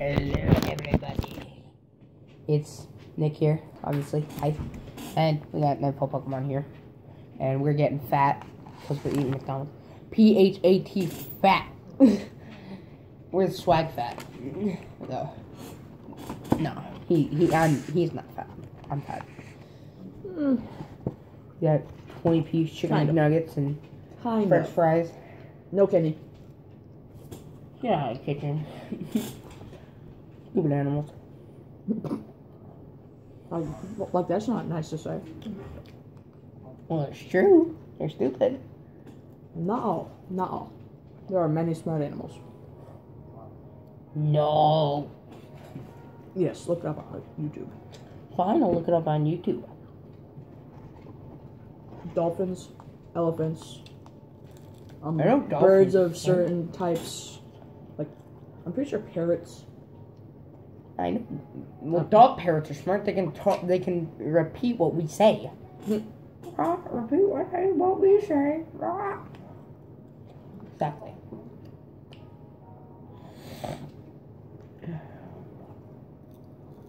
Hello, everybody. It's Nick here, obviously. Hi. And we got another Pokemon here. And we're getting fat because we're eating McDonald's. P H A T fat. we're swag fat. No. No. He, he, I'm, he's not fat. I'm fat. Mm, We got 20 piece chicken Kind nuggets and kind french of. fries. No kidding. Yeah, chicken. Stupid animals. Like, like that's not nice to say. Well, it's true. They're stupid. No, no. There are many smart animals. No. Yes, look it up on YouTube. Fine, I'll look it up on YouTube. Dolphins, elephants, um, birds dolphins. of certain types. Like, I'm pretty sure parrots. I know. Well, dog parrots are smart. They can talk. They can repeat what we say. Repeat what, I- what we say. Exactly.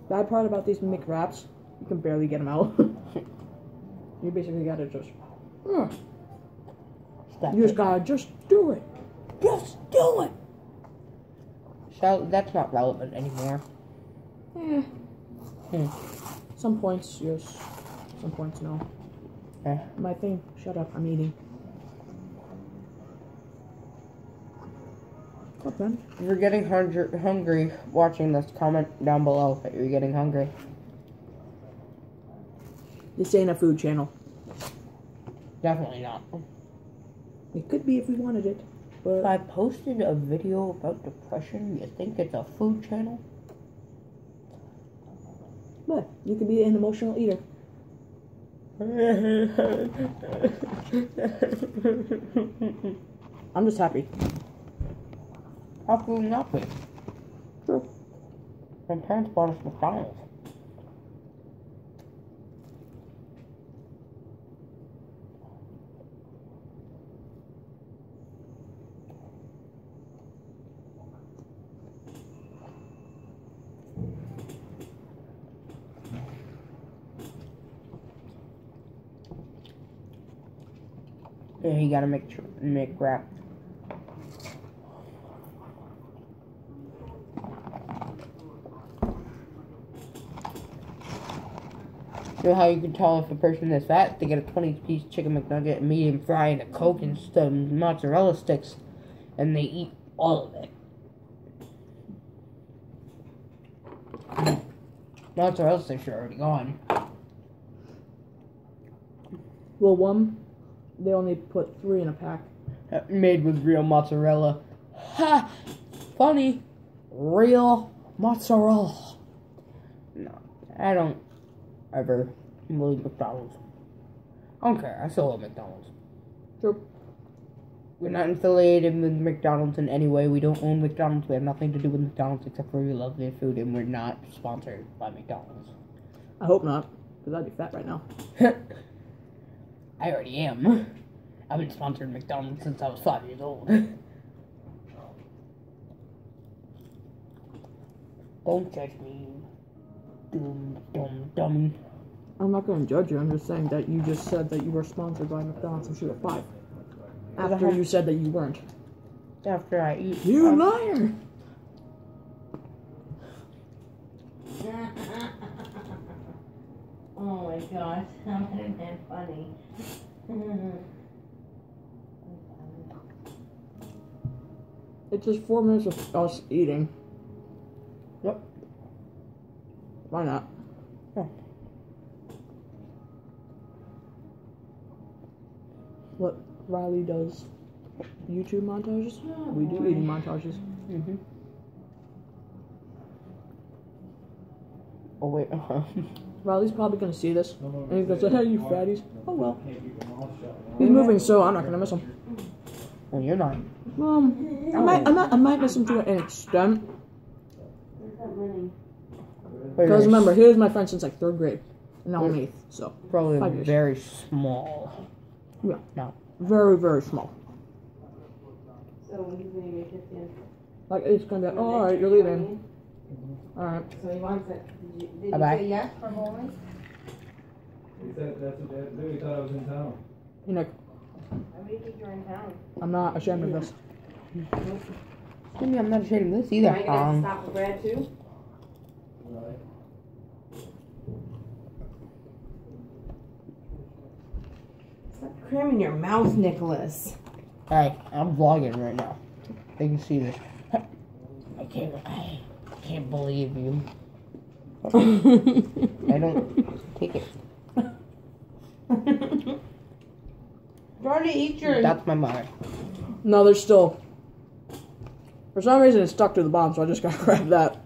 Bad part about these McWraps, you can barely get them out. you basically gotta just, uh, you just gotta just do it. just do it. So that's not relevant anymore. Eh. Hmm. Some points, yes. Some points, no. Eh. My thing. Shut up. I'm eating. What then? If you're getting hungry, hungry watching this, comment down below that you're getting hungry. This ain't a food channel. Definitely not. It could be if we wanted it, If but I posted a video about depression, you think it's a food channel? But you could be an emotional eater. I'm just happy. How could we not be? True. My parents bought us McDonald's. Yeah, you gotta make tr- make rap. You know how you can tell if a person is fat? They get a 20 piece chicken McNugget, a medium fry, and a Coke and some mozzarella sticks, and they eat all of it. Mozzarella sticks are already gone. Well, one, they only put three in a pack. Uh, Made with real mozzarella. Ha! Funny. Real mozzarella. No, I don't ever believe McDonald's. I don't care. I still love McDonald's. True. We're not affiliated with McDonald's in any way. We don't own McDonald's. We have nothing to do with McDonald's except for we love their food and we're not sponsored by McDonald's. I hope not, because I'd be fat right now. I already am. I've been sponsored McDonald's since I was five years old. Don't judge me, dumb, dumb, dummy. I'm not going to judge you. I'm just saying that you just said that you were sponsored by McDonald's since you were five. After you said that you weren't. After I eat, You um, liar! Oh my gosh, how is that funny? It's just four minutes of us eating. Yep. Why not? Yeah. What Riley does YouTube montages? We do eating montages. Mm-hmm. Oh wait. Riley's probably gonna see this and he's gonna say, "Hey, you fatties." Oh well. He's moving, so I'm not gonna miss him. well, you're not. Um, I might, I might, I might miss him to an extent. There's not many. Wait, Because remember, he was my friend since like third grade, and now I'm eighth, so probably five very small. Yeah. No. very, very small. So he's gonna make it in. Like it's gonna be, like, oh, all right, you're leaving. Alright. So he wants it. Did you, did you Bye-bye. say yes for bowling? He said that's what they had. He thought I was in town. You know, Why do you think you're in town? I'm not ashamed of this. Maybe I'm not ashamed of this either. Am I gonna Um, stop for Brad too? Right. Stop cramming your mouth, Nicholas. hey, I'm vlogging right now. They can see this. I can't. I can't believe you. I don't take it. Try to eat your. That's my mother. No, there's still. For some reason, it's stuck to the bottom, so I just gotta grab that.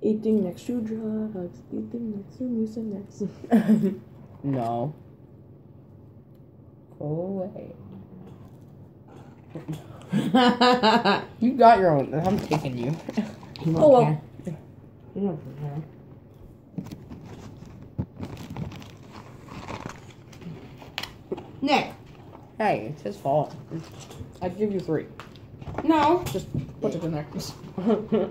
Eating next to drugs, eating next to music next. No. Go away. You got your own. I'm taking you. He won't Oh, well. care. He doesn't care. Nick, Hey, it's his fault. I'd give you three. no. Just put it in there.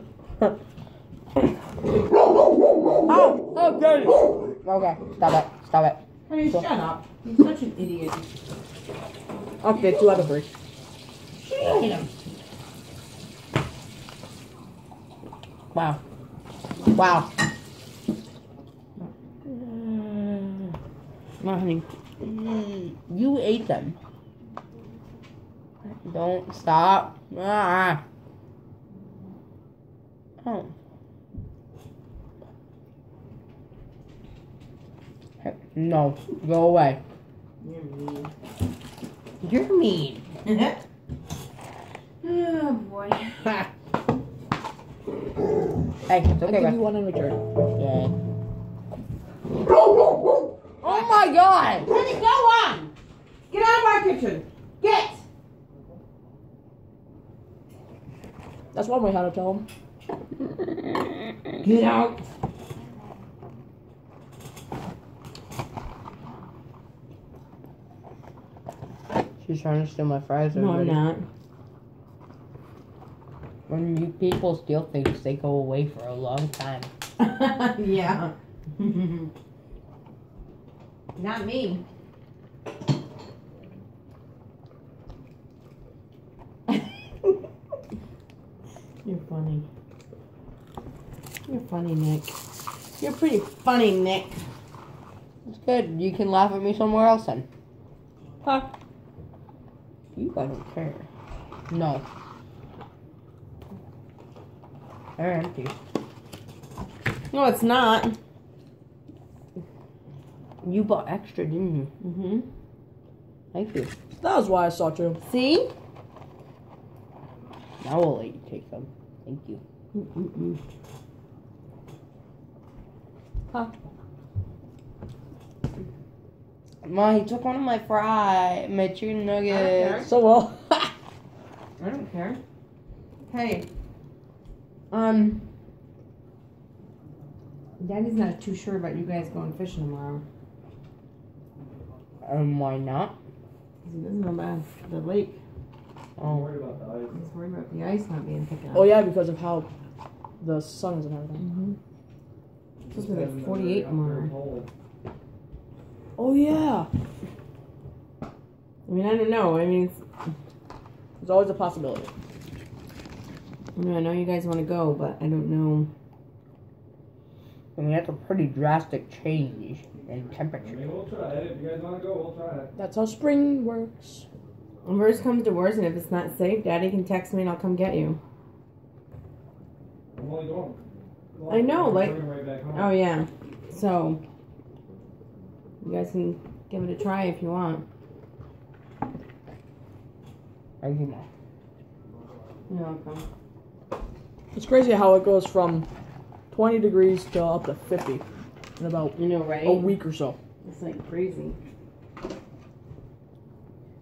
Oh, oh, good. Okay, stop it. Stop it. Honey, shut up. You're such an idiot. Okay, two out of three. Hit him. Wow. Wow. No, honey. Mm, You ate them. Don't stop. Ah. Oh. Hey, No, go away. You're mean. You're mean. oh boy. Hey, it's I'll okay, give man. you one in return. Yeah. Oh my god! Honey, go on. Get out of my kitchen. Get. That's one way how to tell them. Get out. She's trying to steal my fries. No, I'm not. When you people steal things, they go away for a long time. yeah. not me. You're funny. You're funny, Nick. You're pretty funny, Nick. It's good. You can laugh at me somewhere else then. Huh? You, I don't care. No. They're empty. No, it's not. You bought extra, didn't you? Mm-hmm. Thank you. That was why I saw you. See? Now I'll let you take them. Thank you. Mm-mm-mm. Ma, he took one of my fry, my chicken nuggets. So well. I don't care. Hey. Um. Daddy's not too sure about you guys going fishing tomorrow. Um, why not? 'Cause He doesn't know about the lake. Oh. I'm worried about the ice. He's worried about the ice not being picked up. oh yeah, because of how the sun is and everything. Mm-hmm. Supposed to be like 48 tomorrow. Cold. Oh yeah. I mean, I don't know. I mean, There's always a possibility. I, mean, I know you guys want to go, but I don't know. I mean that's a pretty drastic change in I temperature. mean, we'll try it. If you guys want to go, we'll try it. That's how spring works. When worst comes to worst, and if it's not safe, Daddy can text me and I'll come get you. I'm only going. I know, I'm like- right back home. Oh yeah. So you guys can give it a try if you want. Thank you, Ma. You're welcome. It's crazy how it goes from 20 degrees to up to 50 in about You know, right? a week or so. It's like crazy.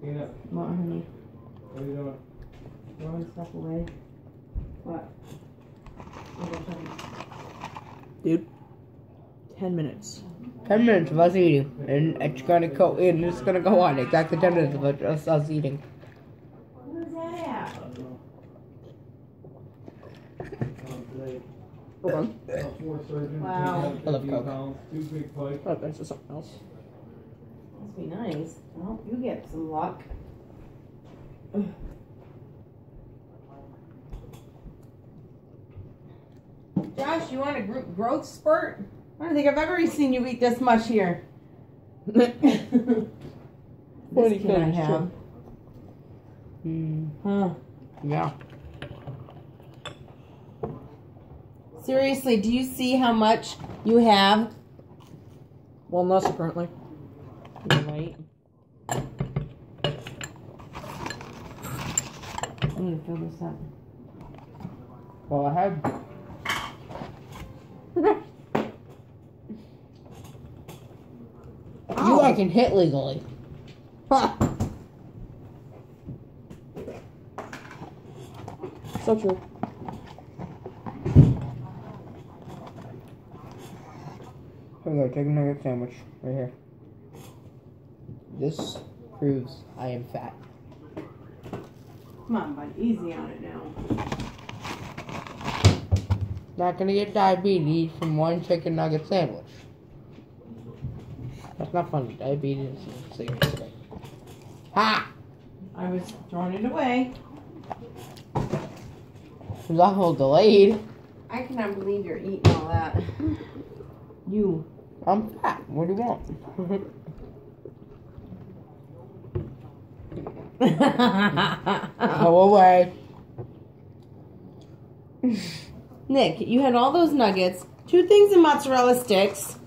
Tina, What, honey? what are you doing? Throwing stuff away. What? What are you doing? Dude, 10 minutes. 10 minutes of us eating, and it's gonna go in. It's gonna go on exactly 10 minutes of us, us eating. Where's that at? Hold on. Wow. I love Coke. Two big pipes. Oh, that's just something else. Must be nice. I hope you get some luck. Josh, you want a gr- growth spurt? I don't think I've ever seen you eat this much here. this can I have? Mm, Huh. yeah. Seriously, do you see how much you have? One less apparently. You're right. I need to fill this up. Well, I have. You I can hit legally. Ha! So true. Here we go, chicken nugget sandwich right here. This proves I am fat. Come on, bud. Easy on it now. Not gonna get diabetes from one chicken nugget sandwich. That's not funny. Diabetes is seriously. Ha! I was throwing it away. It was awful delayed. I cannot believe you're eating all that. You. I'm fat. What do you want? Go away. Nick, you had all those nuggets, two things of mozzarella sticks.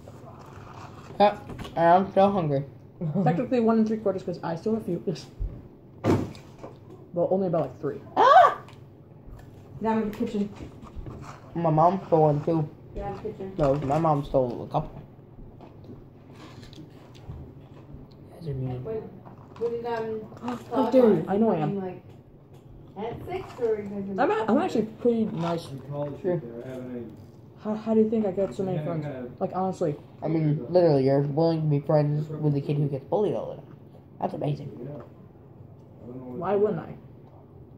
Yep, I'm still hungry. Technically one and three quarters because I still have a few. Well, only about like three. Ah! Down in the kitchen. My mom stole one too. Down in the kitchen. No, my mom stole a couple. You guys are mean. What did um? How dare you? I know I am. Like at six or you guys I'm, a- I'm actually pretty nice. In college, Sure. They were having How, how do you think I get so many friends? Like honestly, I mean, literally, you're willing to be friends with the kid who gets bullied all the time. That's amazing. Yeah. I don't know what- why wouldn't I?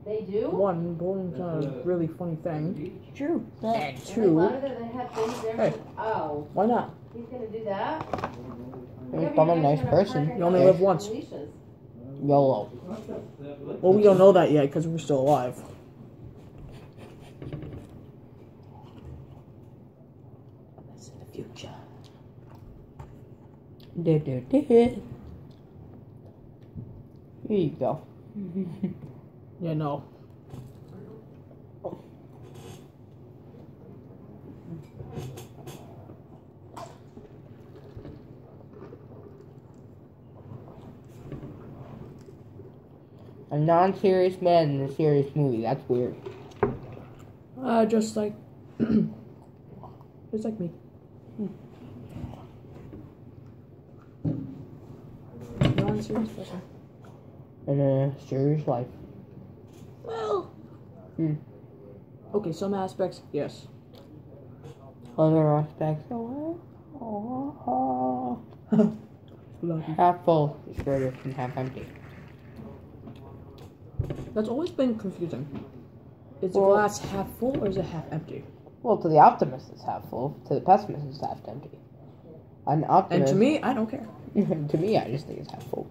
They do. One, bullying's not a really funny thing. True. And two, wanted it, they had things there. Hey. Oh, why not? he's gonna do that. If I'm a nice person, You only live once. YOLO. Well, we don't know that yet because we're still alive. That's in the future. Do, do, do. Here you go. Yeah, no. A non-serious man in a serious movie. That's weird. Uh, just like, just like me. Non-serious person. In a serious life. Well. Hmm. Okay, some aspects, yes. Other aspects. Oh, oh, Lucky. half full is greater than half empty. That's always been confusing. Is the Well- glass half full or is it half empty? Well, to the optimist, it's half full. To the pessimist, it's half empty. An And to me, I don't care. to me, I just think it's half full.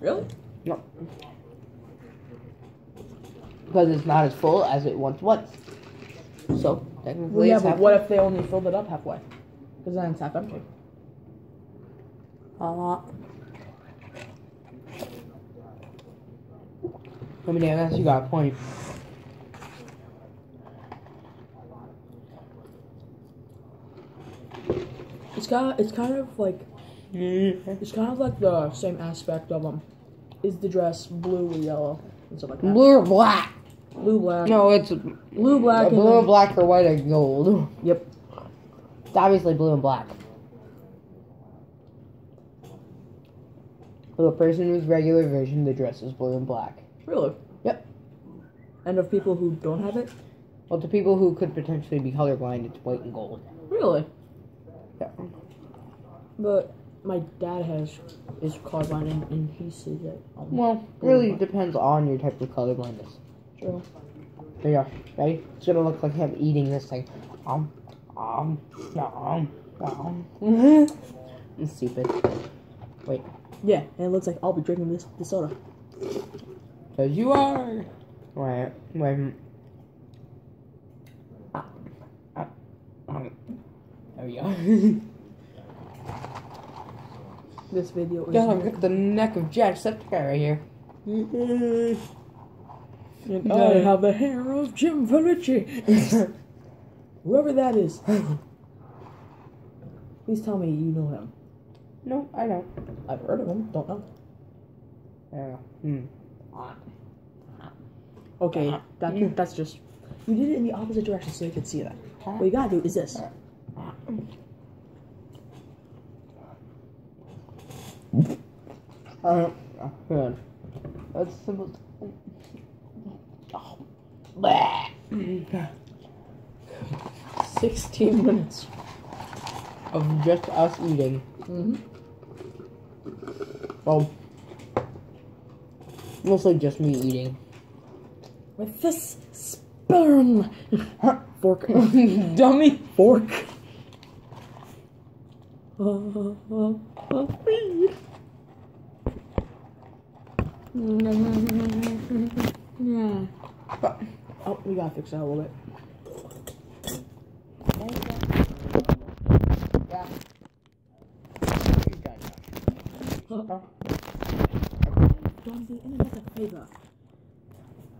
Really? No. Because it's not as full as it once was. So, technically, Well, yeah, it's but half what if they only filled it up halfway? Because then it's half empty. Uh, I mean, I guess you got a point. It's kind of, it's kind of like, it's kind of like the same aspect of them. Is the dress blue or yellow and stuff like that? Blue or black? Blue, black. No, it's Blue, black, and blue, then- black, or white, and gold. Yep. It's obviously blue and black. For the person who's regular vision, the dress is blue and black. Really? Yep. And of people who don't have it? Well, to people who could potentially be colorblind, it's white and gold. Really? Yeah. But my dad has is colorblind and, and he sees it. Well, really depends on your type of colorblindness. true. There you are. Ready? It's gonna look like I'm eating this thing. Um, um, um, um. I'm stupid. Wait, Yeah, and it looks like I'll be drinking this this soda. cause you are. Wait, wait. Ah, ah, um, There we. This video is. God, I've got the neck of Jacksepticeye right here. Mm-hmm. And I have the hair of Jim Felici. Whoever that is. Please tell me you know him. No, I don't. I've heard of him. Don't know. We go. Hmm. hmm. Okay, that hmm. that's just. You did it in the opposite direction so you could see that. What you gotta do is this. Uh, good. That's simple. Oh. 16 minutes. Of just us eating. Mm-hmm. Well, mostly just me eating. With this spoon. Fork. Dummy. Fork. Oh, we gotta fix that a little bit. Yeah. Done the internet a favor.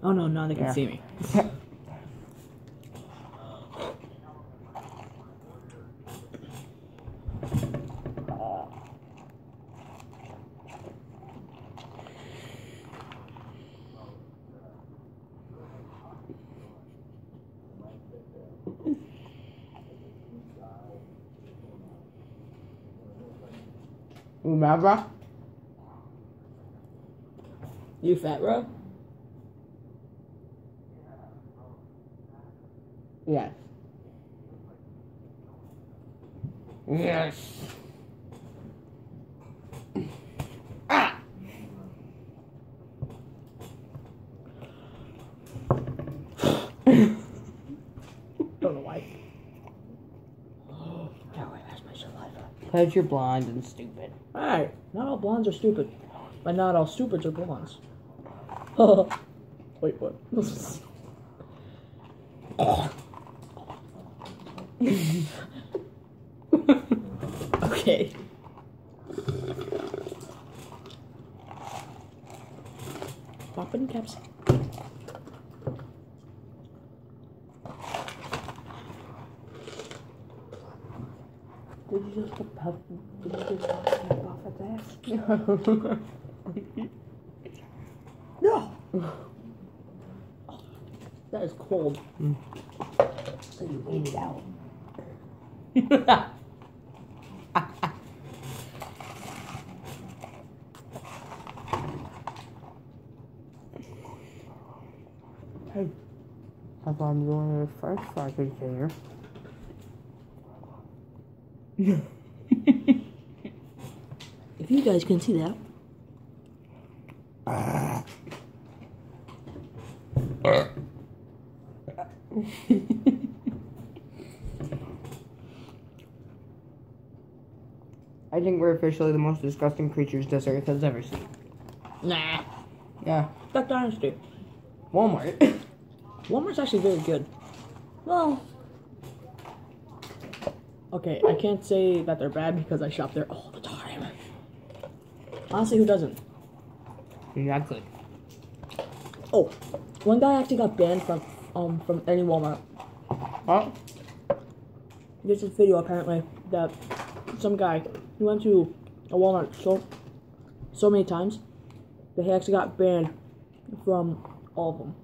Oh no, now they can Yeah. see me. Remember? You fat bro? Yes. Yes. Ah! Don't know why. Oh, wait, that's my saliva. Because you're blind and stupid. Alright, not all blondes are stupid. But not all stupids are blondes. Wait, what? okay. Popping caps. Did you just put puff? Did you just pop cap off its ass? No. That is cold. So you ate it out. Hey, I thought I'm doing a French fry container. If you guys can see that. I think we're officially the most disgusting creatures this earth has ever seen. Nah. Yeah. Duck Dynasty. Walmart. Walmart's actually very good. Well. Okay, I can't say that they're bad because I shop there all the time. Honestly, who doesn't? Exactly. Oh, one guy actually got banned from um from any Walmart. Well, There's this video apparently that some guy he went to a Walmart so so many times that he actually got banned from all of them.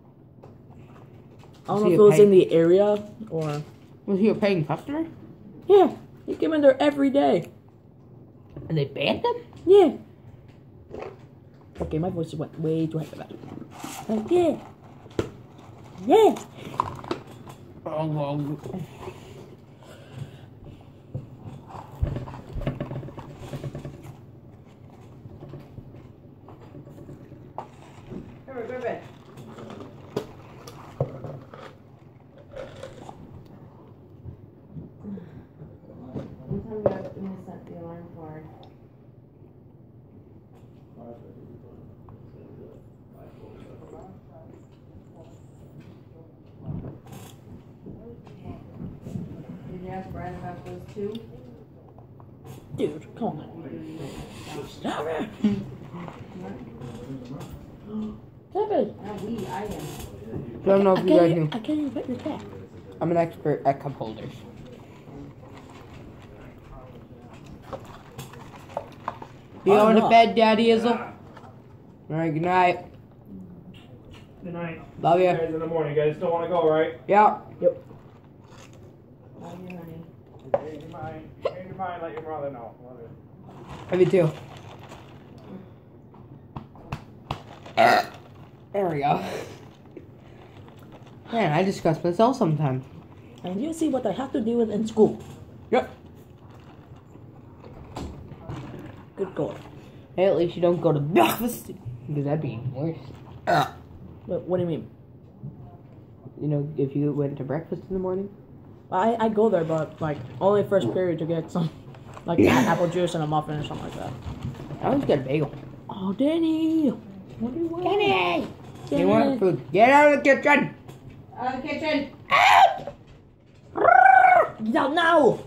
I don't Was know if it was in the area or was he a paying customer? yeah, he came in there every day. And they banned him? Yeah. Okay, my voice went way too high for that. Okay. yeah. Yeah. Oh, oh. Sometimes for two? Dude, come on. Stop it. Stop it. Not we, I am. I don't know I if you guys can't, knew. I can't even pet your cat. I'm an expert at cup holders. You going to bed, Daddy Izzle? Alright, good night. Good night. Love You you. guys in the morning. You guys still want to go, right? Yeah. Yep. Love you, honey. Change your mind. Change your mind. Let your brother know. Love you. Too. There we go. Man, I discuss myself sometimes. And you see what I have to deal with in school. Yep. Good God. Hey, at least you don't go to breakfast. Because that'd be worse. But what do you mean? You know, if you went to breakfast in the morning. I, I go there, but like only first period to get some like a- apple juice and a muffin or something like that. I always get a bagel. Oh, Danny! What do you want? Danny! Danny! You want food? Get out of the kitchen! Out of the kitchen. Get out now!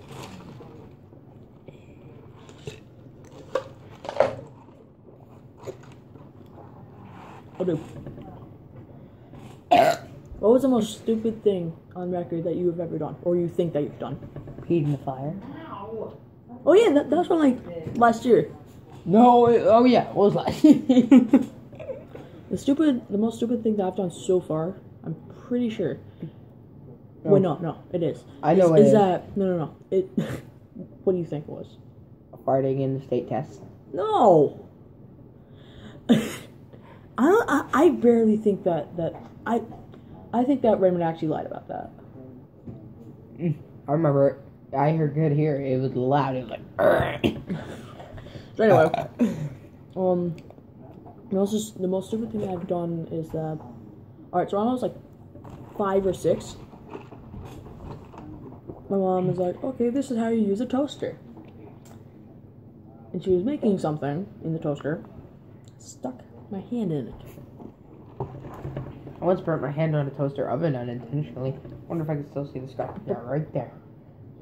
Oh, dude. What was the most stupid thing on record that you have ever done, or you think that you've done? Peed in the fire. Oh yeah, that, that was from like last year. No, it, oh yeah, what was that? The stupid, the most stupid thing that I've done so far, I'm pretty sure. Wait, no, no, it is. I know it is is. that no, no, no. It. what do you think it was? Farting in the state test. No. I, don't, I I barely think that that I I think that Raymond actually lied about that. I remember I heard good here. It was loud. It was like. So anyway, um, the most the most stupid thing I've done is that. All right, so when I was like five or six, my mom was like, "Okay, this is how you use a toaster," and she was making something in the toaster. Stuck my hand in it. I once burnt my hand on a toaster oven unintentionally. Wonder if I can still see the scar. Yeah, right there.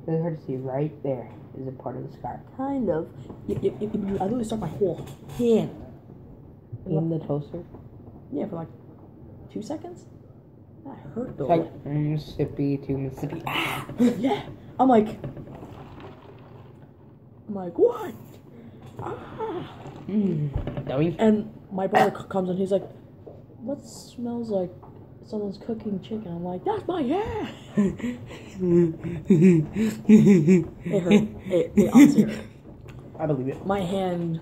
Really hard to see. Right there is a part of the scar Kind of. Y- y- y- y- I literally stuck my whole hand in the toaster. Yeah, for like two seconds. That hurt though. It's like Mississippi to Mississippi. Ah! yeah. I'm like, I'm like, what? Ah. Mm. Dummy. And my brother comes and he's like, what smells like someone's cooking chicken? I'm like, that's my hand. It hurt. It, it honestly hurt. I believe it. My hand,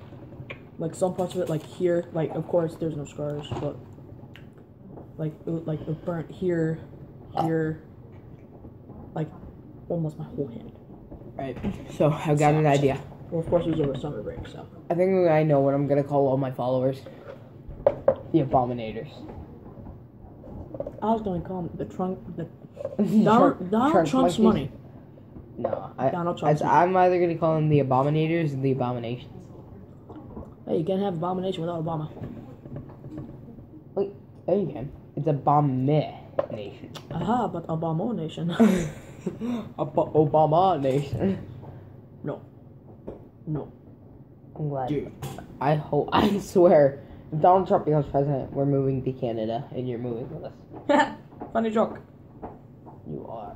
like some parts of it, like here, like of course there's no scars, but like it, like it burnt here, here, like almost my whole hand. Right. So I've got an idea. Well, of course it was over summer break, so. I think I know what I'm gonna call all my followers. The Abominators. I was going to call him the trunk, the Donald, Donald Trunk Trump's monkeys? money. No, I, Donald Trump's I, I'm either gonna call him the Abominators and the Abominations. Hey, you can't have abomination without Obama. Wait, there you can. It's Abomination. Aha, but Obama nation. Ob- Obama Nation. no, no. I'm glad. Dude. I hope. I swear, Donald Trump becomes president, we're moving to Canada, and you're moving with us. Funny joke. You are.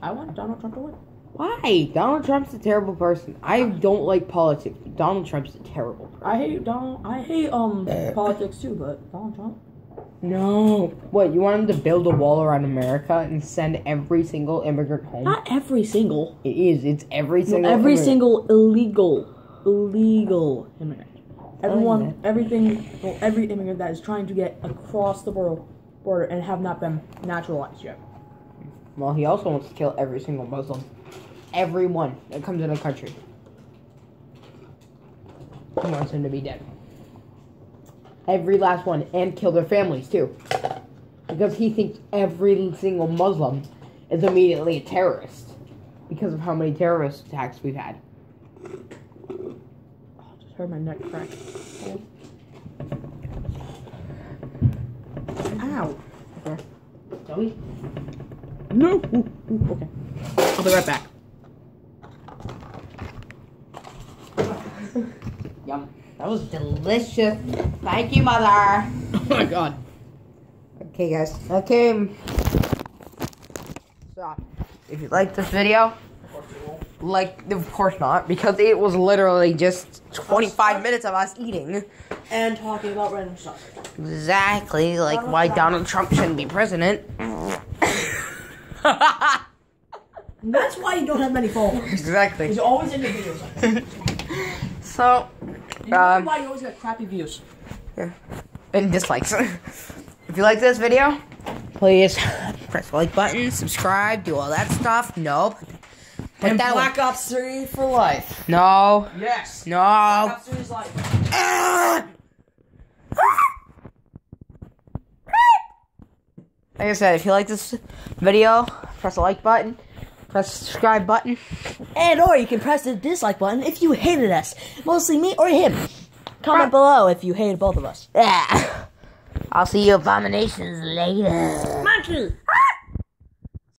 I want Donald Trump to win. Why? Donald Trump's a terrible person. I don't like politics, Donald Trump's a terrible person. I hate Donald. I hate um politics too, but Donald Trump. No. What, you want him to build a wall around America and send every single immigrant home? Not every single. It is. It's every No, single every immigrant. single illegal, illegal immigrant. Everyone, everything, well, every immigrant that is trying to get across the border, border and have not been naturalized yet. Well, he also wants to kill every single Muslim. Everyone that comes in the country. He wants him to be dead. every last one and kill their families too. Because he thinks every single Muslim is immediately a terrorist because of how many terrorist attacks we've had. Heard my neck crack. Ow. Joey? No. Ooh, ooh, okay. I'll be right back. Yum. That was delicious. Thank you, mother. Oh my god. Okay, guys. Okay. So, if you like this video, like, of course not, because it was literally just 25 minutes of us eating. And talking about random stuff. Exactly, like why Donald Trump shouldn't be president. That's why you don't have many followers. exactly. You're always in the videos. So, You know um, why you always get crappy views? Yeah. And dislikes. if you like this video, please press the like button, subscribe, do all that stuff. Nope. Put and that Black Ops 3 for life. No. Yes. No. Black Ops 3 is life. Ah! Like I said, if you like this video, press the like button, press the subscribe button. And or you can press the dislike button if you hated us. Mostly me or him. Comment below if you hated both of us. Yeah. I'll see you abominations later. Monkey! Ah!